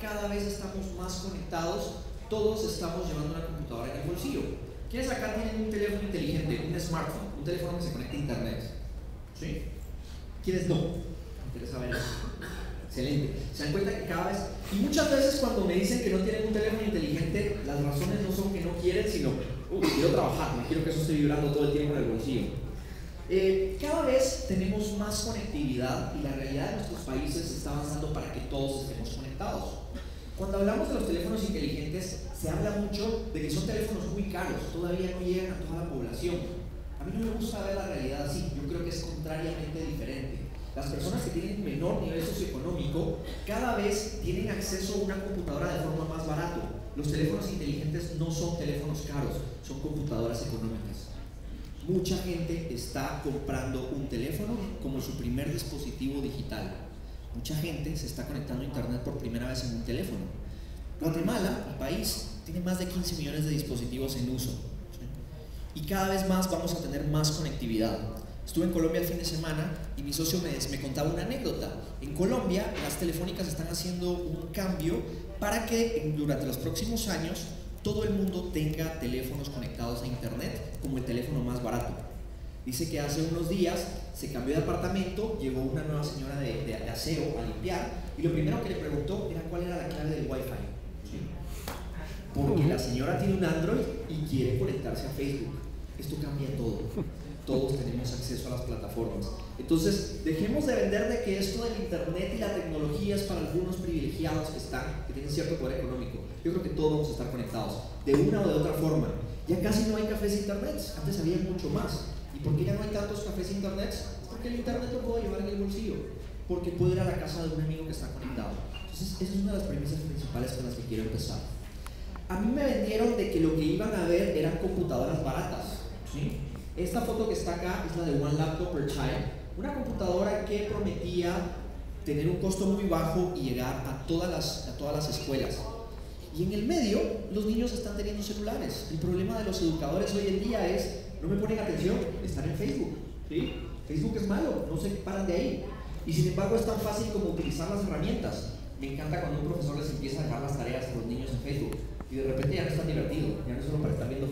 cada vez estamos más conectados, todos estamos llevando una computadora en el bolsillo. ¿Quiénes acá tienen un teléfono inteligente, un smartphone, un teléfono que se conecta a internet? ¿Sí? ¿Quiénes no? Interesa ver eso. Excelente. Se dan cuenta que cada vez, y muchas veces cuando me dicen que no tienen un teléfono inteligente, las razones no son que no quieren, sino, uh, quiero trabajar, no quiero que eso esté vibrando todo el tiempo en el bolsillo. Eh, cada vez tenemos más conectividad y la realidad de nuestros países está avanzando para que todos. Cuando hablamos de los teléfonos inteligentes, se habla mucho de que son teléfonos muy caros, todavía no llegan a toda la población. A mí no me gusta ver la realidad así, yo creo que es contrariamente diferente. Las personas que tienen menor nivel socioeconómico cada vez tienen acceso a una computadora de forma más barato. Los teléfonos inteligentes no son teléfonos caros, son computadoras económicas. Mucha gente está comprando un teléfono como su primer dispositivo digital. Mucha gente se está conectando a Internet por primera vez en un teléfono. Guatemala, el país, tiene más de 15 millones de dispositivos en uso. Y cada vez más vamos a tener más conectividad. Estuve en Colombia el fin de semana y mi socio me, me, contaba una anécdota. En Colombia las telefónicas están haciendo un cambio para que durante los próximos años todo el mundo tenga teléfonos conectados a internet como el teléfono más barato. Dice que hace unos días se cambió de apartamento, llegó una nueva señora de, de, de aseo a limpiar y lo primero que le preguntó era cuál era la clave del wifi. Porque la señora tiene un Android y quiere conectarse a Facebook. Esto cambia todo todos tenemos acceso a las plataformas. Entonces, dejemos de vender de que esto del Internet y la tecnología es para algunos privilegiados que están, que tienen cierto poder económico. Yo creo que todos vamos a estar conectados, de una o de otra forma. Ya casi no hay cafés Internet, antes había mucho más. ¿Y por qué ya no hay tantos cafés Internet? Porque el Internet lo puedo llevar en el bolsillo, porque puedo ir a la casa de un amigo que está conectado. Entonces, esa es una de las premisas principales con las que quiero empezar. A mí me vendieron de que lo que iban a ver eran computadoras baratas. ¿sí? Esta foto que está acá es la de One Laptop Per Child, una computadora que prometía tener un costo muy bajo y llegar a todas las, a todas las escuelas. Y en el medio, los niños están teniendo celulares. El problema de los educadores hoy en día es, no me ponen atención, están en Facebook. Facebook es malo, no se paran de ahí. Y sin embargo es tan fácil como utilizar las herramientas. Me encanta cuando un profesor les empieza a dejar las tareas a los niños en Facebook y de repente ya no es tan divertido, ya no solo para estar viendo